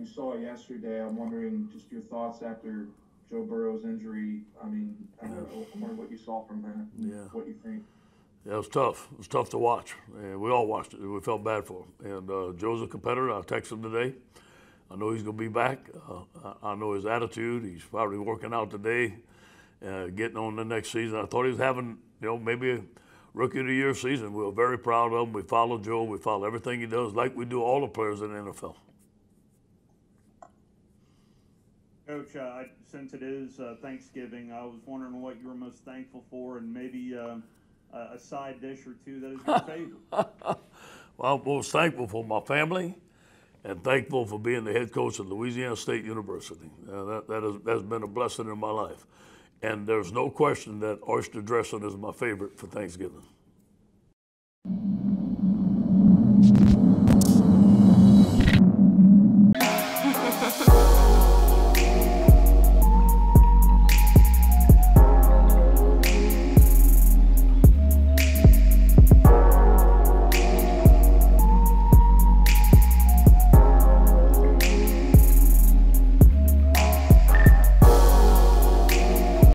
you saw it yesterday. I'm wondering just your thoughts after Joe Burrow's injury. I mean, I I'm wondering what you saw from that. Yeah. What you think. Yeah, it was tough. It was tough to watch, and we all watched it. We felt bad for him. And uh, Joe's a competitor. I texted him today. I know he's going to be back. Uh, I, I know his attitude. He's probably working out today, uh, getting on the next season. I thought he was having, you know, maybe a rookie of the year season. We were very proud of him. We follow Joe. We follow everything he does, like we do all the players in the NFL. Coach, uh, since it is uh, Thanksgiving, I was wondering what you were most thankful for, and maybe uh, a side dish or two that is your favorite. well, I'm most thankful for my family, and thankful for being the head coach at Louisiana State University. Uh, that that has, has been a blessing in my life, and there's no question that oyster dressing is my favorite for Thanksgiving.